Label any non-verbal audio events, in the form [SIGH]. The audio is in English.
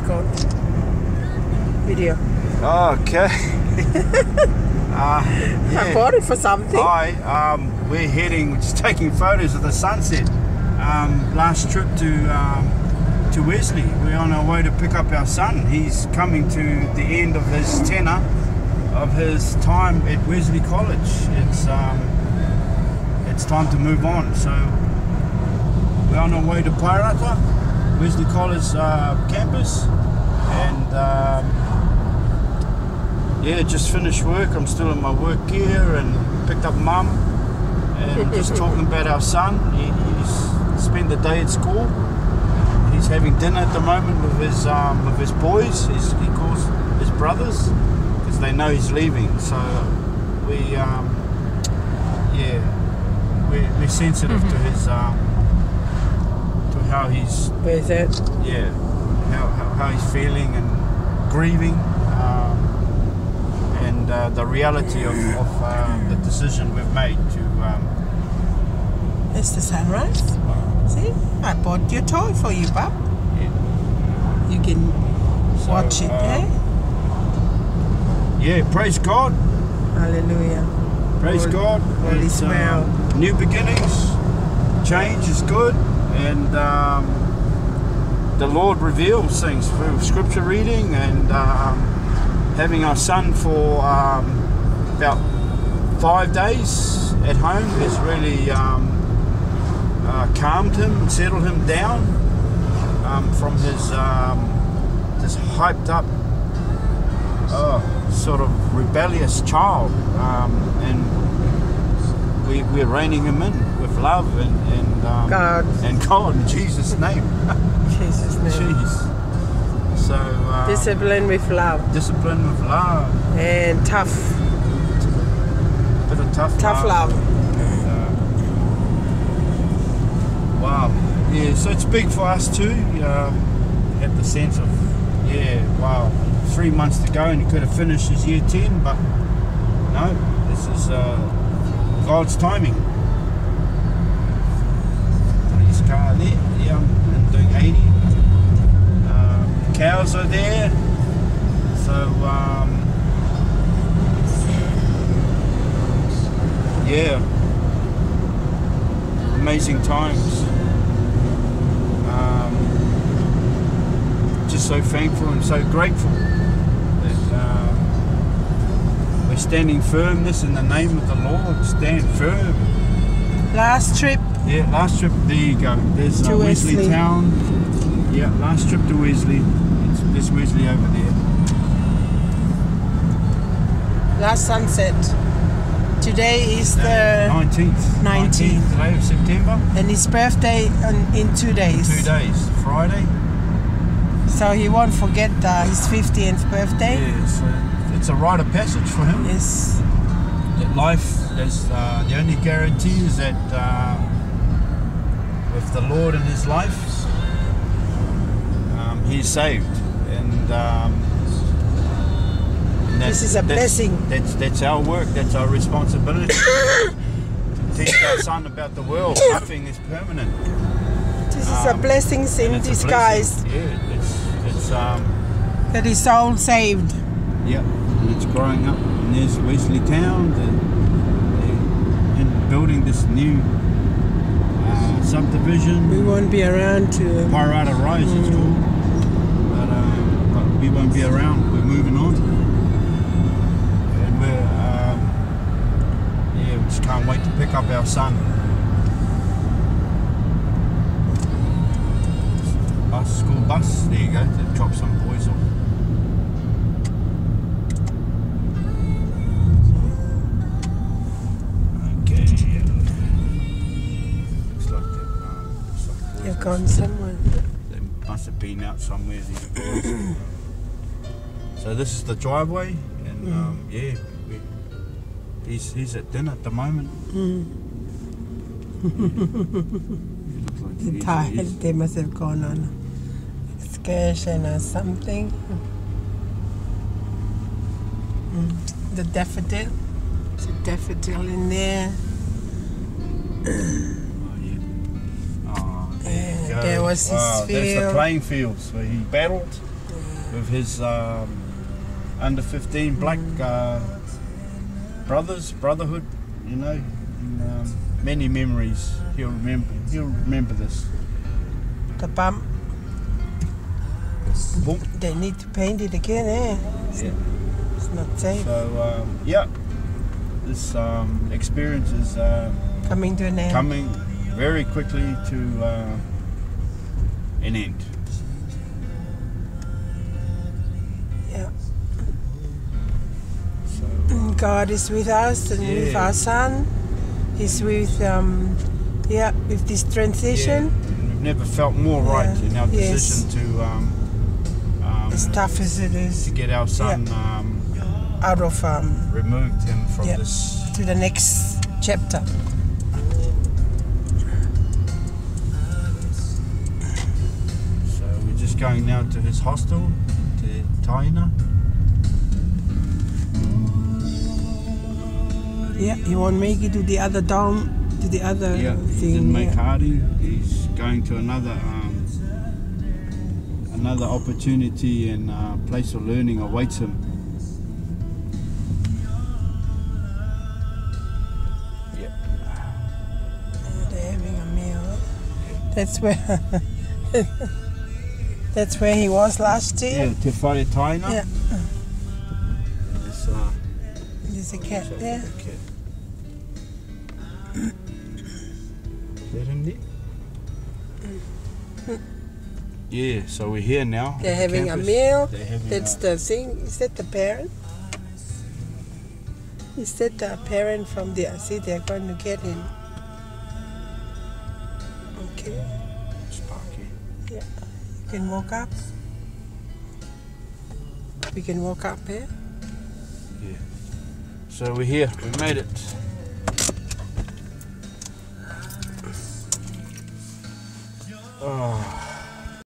record. Video. Okay. uh, [LAUGHS] I yeah. bought it for something. Hi, um, we're heading, just [LAUGHS] taking photos of the sunset. Um, last trip to um, to Wesley. We're on our way to pick up our son. He's coming to the end of his tenure of his time at Wesley College. It's um, it's time to move on. So we're on our way to Paerata, Wesley College uh, campus, and. Um, yeah, just finished work. I'm still in my work gear and picked up mum and [LAUGHS] just talking about our son. He, he's spent the day at school. He's having dinner at the moment with his um, with his boys. His, he calls his brothers because they know he's leaving. So we um, yeah we're, we're sensitive to his um, how he's Where's it? yeah, how, how, how he's feeling and grieving, um, and uh, the reality of, of uh, the decision we've made to. Um, It's the sunrise. See? I bought your toy for you, Bob. yeah. You can So, watch it, uh, eh? Yeah, praise God, Hallelujah. praise Holy- God. Holy It's, um, new beginnings, change is good, and um, the Lord reveals things through scripture reading and um, having our son for um, about five days at home has really um, uh, calmed him, and settled him down um, from his this hyped up, uh, sort of rebellious child, and we, we're reining him in with love and and, um, God. and God in Jesus' name. [LAUGHS] Jesus' name. Jeez. So uh, Discipline with love discipline with love, and tough, bit of tough, tough love. And, uh, wow. Yeah, so it's big for us too. Um, had the sense of, yeah, wow, three months to go and he could have finished his year 10, but no, this is uh, God's timing. Police car there, yeah, I'm doing 80. Um, cows are there, so um, yeah, amazing times. Um, just so thankful and so grateful we're standing firm. This in the name of the Lord. Stand firm. Last trip Yeah, last trip. There you go. There's uh, Wesley. Wesley. Town. Yeah, last trip to Wesley. It's, there's Wesley over there. last sunset. Today is the 19th. 19th. today of September. and his birthday on, in two days. Two days. Friday. So he won't forget uh, his 50th birthday. Yeah, so it's a rite of passage for him. Yes. that life is uh, the only guarantee is that uh, with the Lord in his life, um, he's saved, and, um, and This is a that's- blessing. That's that's our work. That's our responsibility. [COUGHS] to teach our son about the world. Nothing is permanent. This is a Um, blessing in and it's a disguise. blessing. Yeah, it's it's um, That his soul saved. yeah, and it's growing up. And there's Wesley Town, the, and building this new uh, subdivision. We won't be around to. Paerata Rise it's called. But, um, but we won't be around. We're moving on. And we're, um, yeah, we just can't wait to pick up our son. Bus, school bus. There you go. To drop some boys off. Gone somewhere. they must have been out somewhere. So this is the driveway, and um, yeah, we, he's he's at dinner at the moment. Mm. [LAUGHS] Looks like The he's- tide, he's- they must have gone on excursion or something. Mm. The daffodil. There's a daffodil in there. [CLEARS THROAT] There, you Yeah, go. there was his wow, That's the playing fields where he battled. with his um, under 15 black uh, brothers, brotherhood, you know, and, um, many memories. He'll remember. He'll remember this. The bump. Boom. They need to paint it again, eh? Yeah. It's not safe. So um, yeah, this um, experience is uh, Coming to an end. coming very quickly to uh, an end. Yeah. So God is with us and with Yeah. our son. He's with um yeah, with this transition. Yeah, we've never felt more right in our Yes. decision to um, um, As tough as it is. to get our son um, out of um removed him from this. to the next chapter. Just going now to his hostel, to Taina. Yeah, he won't make it to the other dome to the other Yeah, thing. didn't make yeah. Hardy. He's going to another um, another opportunity and uh, place of learning awaits him. Yeah. They're having a meal. That's where [LAUGHS] [LAUGHS] That's where he was last Yeah, year. Te Whare Taina. Yeah. This, uh, There's a cat so- there. Is him there? Yeah, so we're here now. They're the having a meal. Having That's a- the thing. Is that the parent? Is that the parent from the see they're going to get him? Can walk up. We can walk up here. Yeah. So we're here. We made it. Oh.